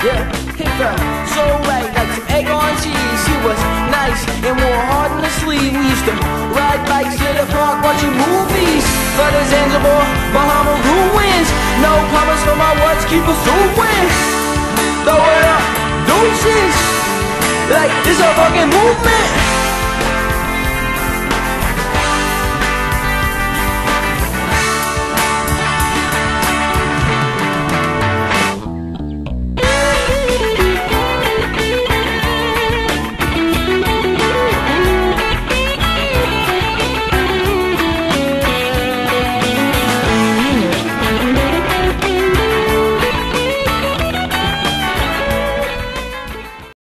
Yeah, it felt so right, like some egg on cheese. She was nice and wore hard in the sleeve. We used to ride bikes to the park watching movies. But as Zanzibar, Bahama ruins. No promise for my words, keep us doing. Throw it up, deuces. Like, it's a fucking movement.